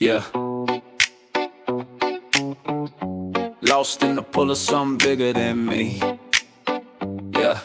Yeah. Lost in the pull of something bigger than me. Yeah.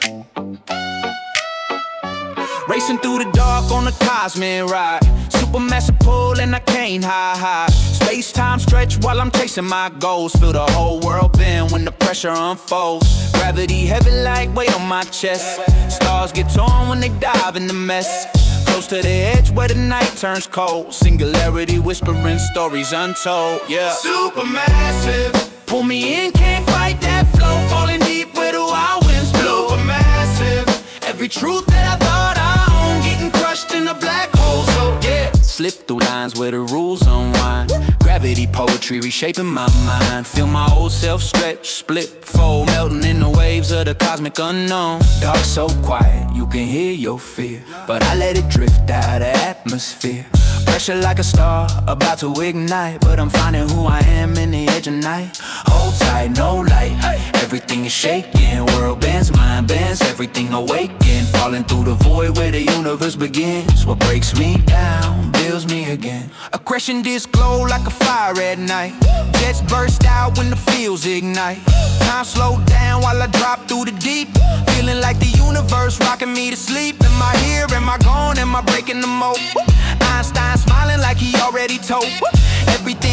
Racing through the dark on a cosmic ride. Supermassive pull and I can't hide. Space time stretch while I'm chasing my goals. Feel the whole world bend when the pressure unfolds. Gravity heavy like weight on my chest. Stars get torn when they dive in the mess. Close to the edge where the night turns cold. Singularity whispering stories untold. Yeah. Supermassive. Pull me in, can't fight that flow. Falling deep where the wild winds blow. Supermassive. Every truth that I thought I owned, getting crushed in a black hole. So yeah. Slip through lines where the rules unwind. Gravity poetry reshaping my mind. Feel my old self stretch, split, fold, melting in the waves of the cosmic unknown. Dark so quiet, you can hear your fear. But I let it drift out of atmosphere. Like a star, about to ignite. But I'm finding who I am in the edge of night. Hold tight, no light. Everything is shaking, world bends, mind bends, everything awaken. Falling through the void where the universe begins. What breaks me down, builds me again. Accretion disc glow like a fire at night. Jets burst out when the fields ignite. Time slowed down while I drop through the deep. Feeling like the universe rocking me to sleep. Am I here? Am I gone? Am I breaking the mold? Einstein smiling like he already told. Everything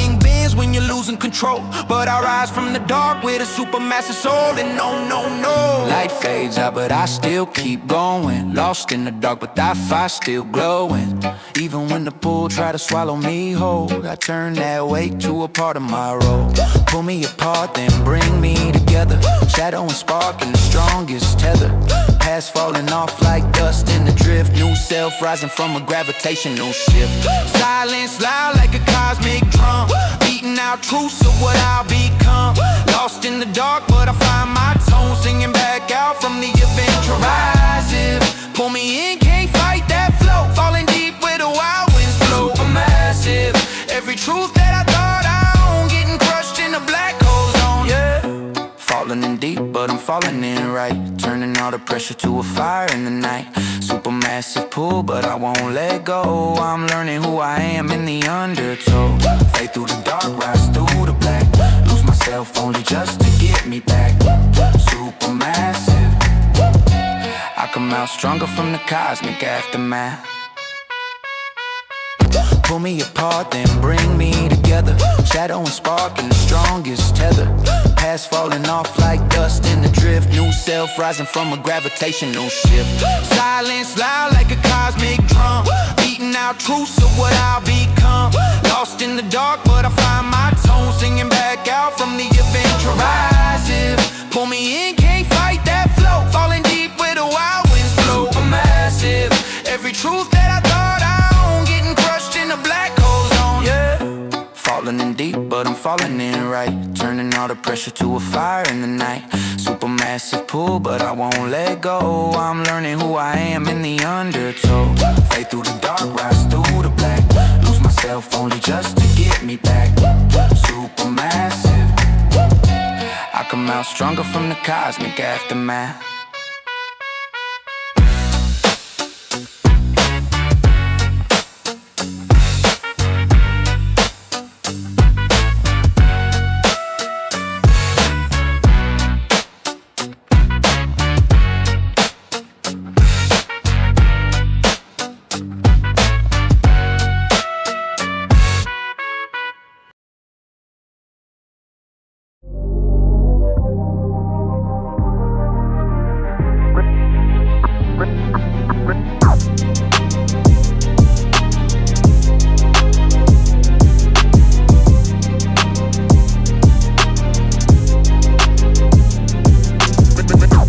when you're losing control. But I rise from the dark with a supermassive soul. And no, no, no. Light fades out, but I still keep going. Lost in the dark, but that fire still glowing. Even when the pull try to swallow me whole, I turn that weight to a part of my role. Pull me apart, then bring me together. Shadow and spark in the strongest tether. Past falling off like dust in the drift. New self rising from a gravitational shift. Silence loud like a cosmic drum. Beating out truths of what I'll become. Lost in the dark, but I find my tone. Singing back out from the adventure. Rising, pull me in, can't fight that flow. Falling deep where the wild winds blow. Supermassive, every truth that I thought I owned. Getting crushed in a black hole zone. Yeah. Falling in deep, but I'm falling in right. Turning all the pressure to a fire in the night. Supermassive pull, but I won't let go. I'm learning who I am in the undertow. Fade through the dark, rise through the black. Lose myself only just to get me back. Supermassive. I come out stronger from the cosmic aftermath. Pull me apart, then bring me together. Shadow and spark in the strongest tether. Past falling off like dust in the drift. New self rising from a gravitational shift. Silence loud like a cosmic drum. Beating out truths of what I'll become. Lost in the dark, but I find my tone. Singing back out from the adventure. Rising, pull me in, falling in right. Turning all the pressure to a fire in the night. Supermassive pull, but I won't let go. I'm learning who I am in the undertow. Fade through the dark, rise through the black. Lose myself only just to get me back. Supermassive. I come out stronger from the cosmic aftermath.